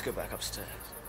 Let's go back upstairs.